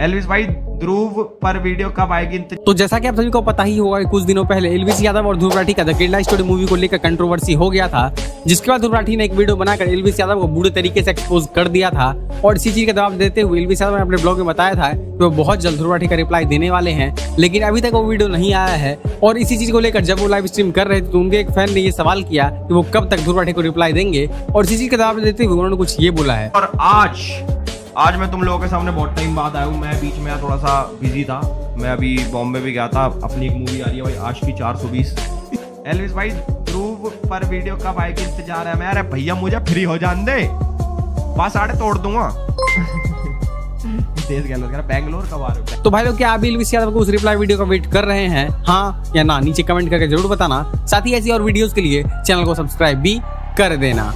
Elvis भाई ध्रुव पर video कब आएगी? तो जैसा कि आप सभी को पता ही होगा कि कुछ दिनों पहले एलविस यादव और ध्रुव राठी का द केरला स्टोरी मूवी को लेकर कंट्रोवर्सी हो गया था जिसके बाद ध्रुव राठी ने एक वीडियो बनाकर एलविस यादव को बुरे तरीके से एक्सपोज कर दिया था। और इसी चीज़ का जवाब देते हुए एलविस यादव ने अपने ब्लॉग में बताया था कि वो बहुत जल्द ध्रुव राठी का रिप्लाई देने वाले हैं लेकिन अभी तक वो वीडियो नहीं आया है। और इसी चीज़ को लेकर जब वो लाइव स्ट्रीम कर रहे थे तो उनके एक फ़ैन ने ये सवाल किया कि वो कब तक ध्रुव राठी को रिप्लाई देंगे। और इसी चीज़ का जवाब देते हुए उन्होंने कुछ ये बोला है। और आज आज मैं तुम लोगों के सामने बहुत टाइम बाद आया हूँ। मैं बीच में थोड़ा सा बिज़ी था। मैं अभी बॉम्बे भी गया था। अपनी एक मूवी आ रही है भाई आज की 420 एलविस भाई ध्रुव पर वीडियो कब आएगी? इंतज़ार है मैं अरे भैया मुझे फ्री हो जान दे। बस आड़े तोड़ दूँगा। बैंगलोर कब आ रहे हो? तो भाई लोग क्या आप एलविस यादव को उस रिप्लाई वीडियो का वेट कर रहे हैं? हाँ या ना? नीचे कमेंट करके ज़रूर बताना। साथ ही ऐसी और वीडियोस के लिए चैनल को सब्सक्राइब भी कर देना।